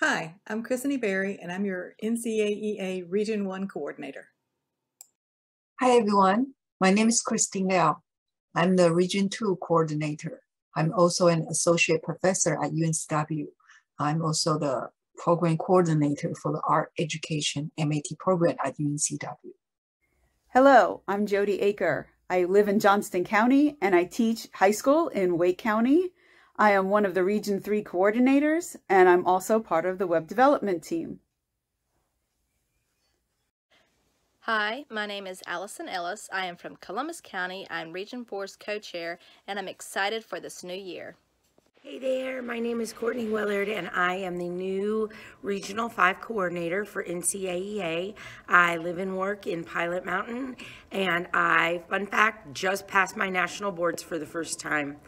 Hi, I'm Christine Berry, and I'm your NCAEA Region 1 Coordinator. Hi, everyone. My name is Christine Liao. I'm the Region 2 Coordinator. I'm also an Associate Professor at UNCW. I'm also the Program Coordinator for the Art Education MAT program at UNCW. Hello, I'm Jody Aker. I live in Johnston County and I teach high school in Wake County. I am one of the Region 3 coordinators and I'm also part of the web development team. Hi, my name is Allison Ellis. I am from Columbus County. I'm Region 4's co-chair and I'm excited for this new year. Hey there, my name is Courtney Willard and I am the new Regional 5 Coordinator for NCAEA. I live and work in Pilot Mountain and I, fun fact, just passed my national boards for the first time.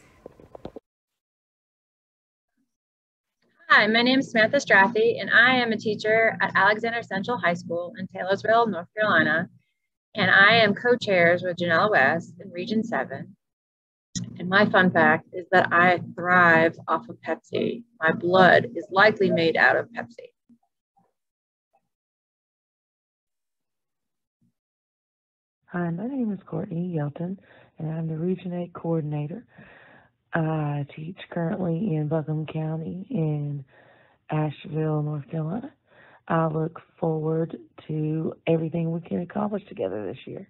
Hi, my name is Samantha Strathy and I am a teacher at Alexander Central High School in Taylorsville, North Carolina. And I am co-chairs with Janella West in Region 7 and my fun fact is that I thrive off of Pepsi. My blood is likely made out of Pepsi. Hi, my name is Courtney Yelton, and I'm the Region 8 Coordinator. I teach currently in Buncombe County in Asheville, North Carolina. I look forward to everything we can accomplish together this year.